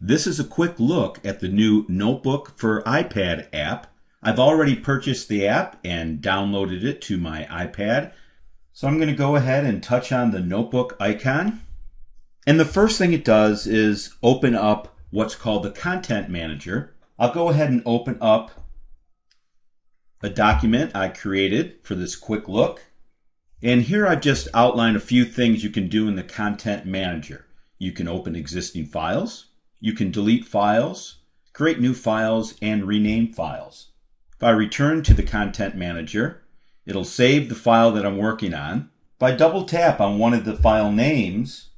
This is a quick look at the new Notebook for iPad app. I've already purchased the app and downloaded it to my iPad. So I'm going to go ahead and touch on the notebook icon. And the first thing it does is open up what's called the Content Manager. I'll go ahead and open up a document I created for this quick look. And here I've just outlined a few things you can do in the Content Manager. You can open existing files, you can delete files, create new files, and rename files. If I return to the Content Manager, it'll save the file that I'm working on. If I double tap on one of the file names,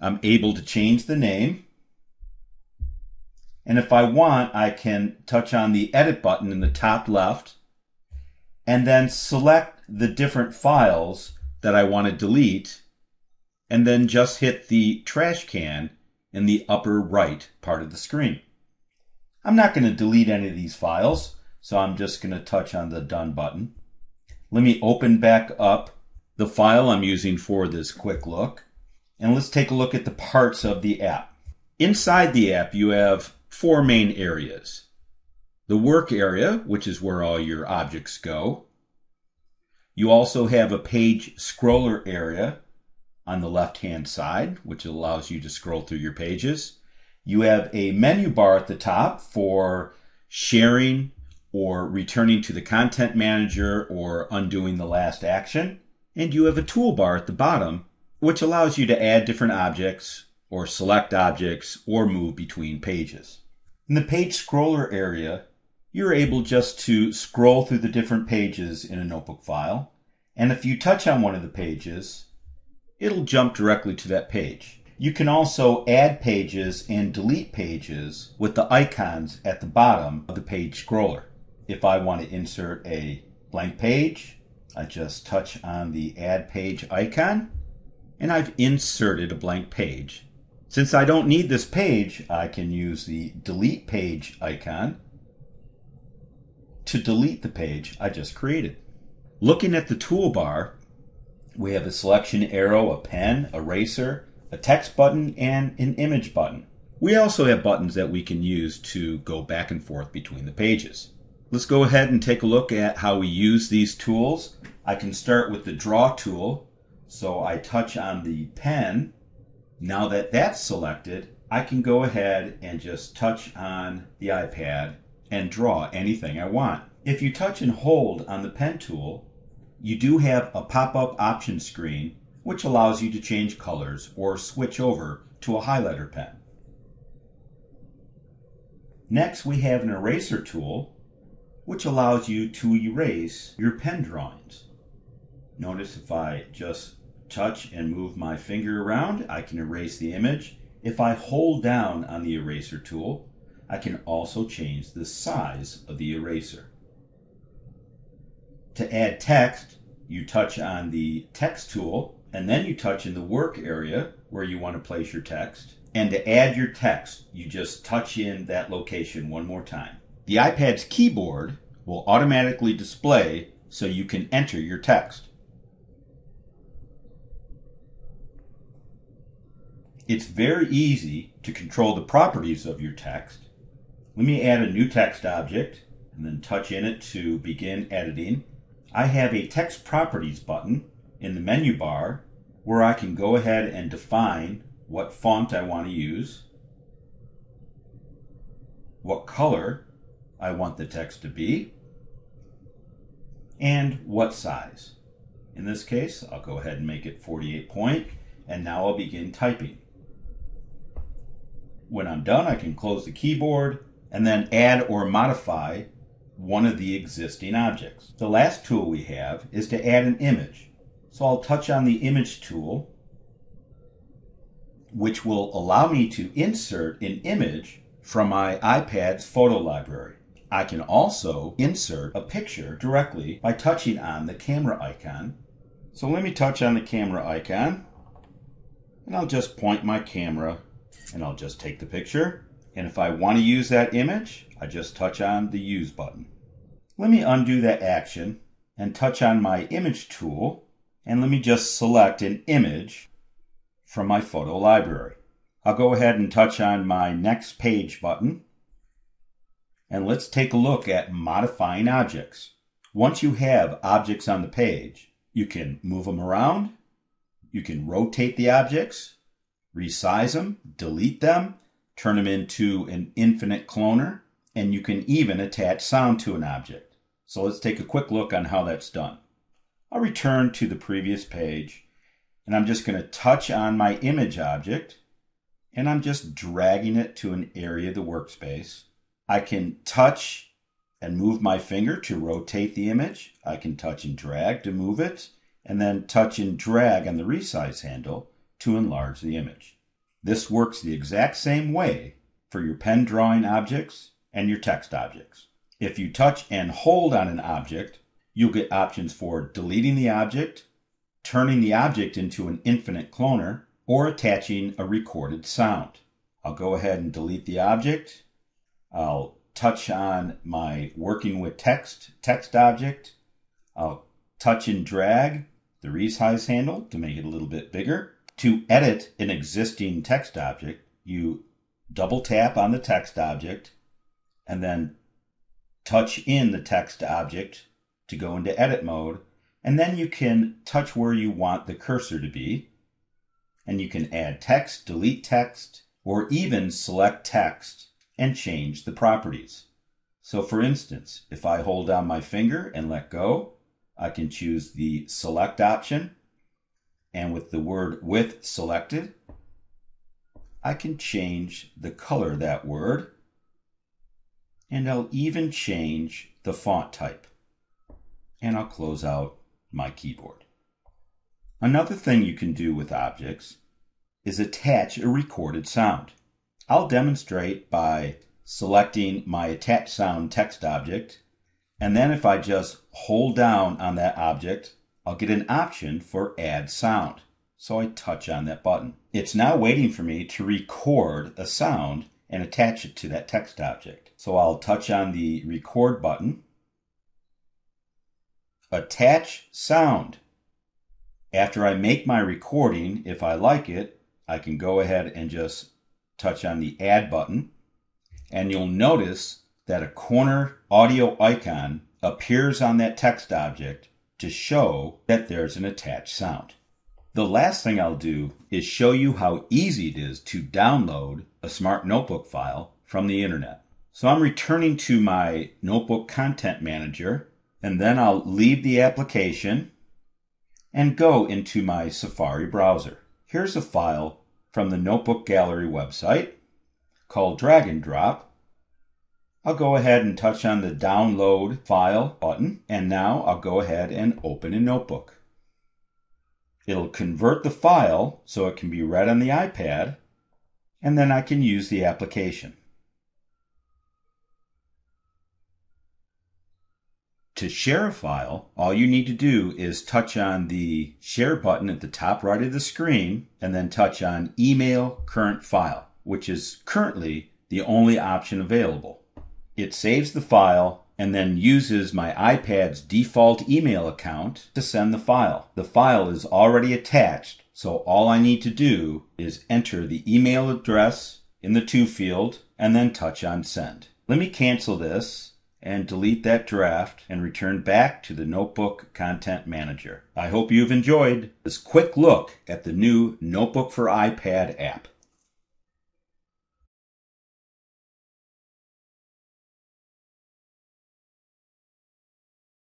I'm able to change the name. And if I want, I can touch on the Edit button in the top left and then select the different files that I want to delete and then just hit the trash can in the upper right part of the screen. I'm not going to delete any of these files, so I'm just going to touch on the Done button. Let me open back up the file I'm using for this quick look, and let's take a look at the parts of the app. Inside the app, you have four main areas. The work area, which is where all your objects go. You also have a page scroller area on the left hand side, which allows you to scroll through your pages. You have a menu bar at the top for sharing or returning to the content manager or undoing the last action. And you have a toolbar at the bottom, which allows you to add different objects or select objects or move between pages. In the page scroller area, you're able just to scroll through the different pages in a notebook file. And if you touch on one of the pages, it'll jump directly to that page. You can also add pages and delete pages with the icons at the bottom of the page scroller. If I want to insert a blank page, I just touch on the add page icon and I've inserted a blank page. Since I don't need this page, I can use the delete page icon to delete the page I just created. Looking at the toolbar, we have a selection arrow, a pen, eraser, a text button, and an image button. We also have buttons that we can use to go back and forth between the pages. Let's go ahead and take a look at how we use these tools. I can start with the draw tool. So I touch on the pen. Now that that's selected, I can go ahead and just touch on the iPad and draw anything I want. If you touch and hold on the pen tool, you do have a pop-up option screen which allows you to change colors or switch over to a highlighter pen. Next, we have an eraser tool which allows you to erase your pen drawings. Notice if I just touch and move my finger around, I can erase the image. If I hold down on the eraser tool, I can also change the size of the eraser. To add text, you touch on the text tool and then you touch in the work area where you want to place your text. And to add your text, you just touch in that location one more time. The iPad's keyboard will automatically display so you can enter your text. It's very easy to control the properties of your text. Let me add a new text object and then touch in it to begin editing. I have a text properties button in the menu bar where I can go ahead and define what font I want to use, what color I want the text to be, and what size. In this case, I'll go ahead and make it 48 point, and now I'll begin typing. When I'm done, I can close the keyboard and then add or modify one of the existing objects. The last tool we have is to add an image. So I'll touch on the image tool, which will allow me to insert an image from my iPad's photo library. I can also insert a picture directly by touching on the camera icon. So let me touch on the camera icon and I'll just point my camera and I'll just take the picture. And if I want to use that image, I just touch on the use button. Let me undo that action and touch on my image tool and let me just select an image from my photo library. I'll go ahead and touch on my next page button. And let's take a look at modifying objects. Once you have objects on the page, you can move them around, you can rotate the objects, resize them, delete them, turn them into an infinite cloner, and you can even attach sound to an object. So let's take a quick look on how that's done. I'll return to the previous page, and I'm just going to touch on my image object, and I'm just dragging it to an area of the workspace. I can touch and move my finger to rotate the image. I can touch and drag to move it, and then touch and drag on the resize handle to enlarge the image. This works the exact same way for your pen drawing objects and your text objects. If you touch and hold on an object, you'll get options for deleting the object, turning the object into an infinite cloner, or attaching a recorded sound. I'll go ahead and delete the object. I'll touch on my working with text text object. I'll touch and drag the resize handle to make it a little bit bigger. To edit an existing text object, you double tap on the text object and then touch in the text object to go into edit mode. And then you can touch where you want the cursor to be. And you can add text, delete text, or even select text and change the properties. So for instance, if I hold down my finger and let go, I can choose the select option. And with the word with selected, I can change the color of that word. And I'll even change the font type. And I'll close out my keyboard. Another thing you can do with objects is attach a recorded sound. I'll demonstrate by selecting my attach sound text object, and then if I just hold down on that object, I'll get an option for add sound. So I touch on that button. It's now waiting for me to record a sound and attach it to that text object. So I'll touch on the record button, attach sound. After I make my recording, if I like it, I can go ahead and just touch on the add button and you'll notice that a corner audio icon appears on that text object to show that there's an attached sound. The last thing I'll do is show you how easy it is to download a smart notebook file from the internet. So I'm returning to my notebook content manager and then I'll leave the application and go into my Safari browser. Here's a file from the Notebook Gallery website called Drag and Drop. I'll go ahead and touch on the Download File button, and now I'll go ahead and open a notebook. It'll convert the file so it can be read on the iPad, and then I can use the application. To share a file, all you need to do is touch on the Share button at the top right of the screen and then touch on Email Current File, which is currently the only option available. It saves the file and then uses my iPad's default email account to send the file. The file is already attached, so all I need to do is enter the email address in the to field and then touch on send. Let me cancel this and delete that draft and return back to the Notebook Content Manager. I hope you've enjoyed this quick look at the new Notebook for iPad app.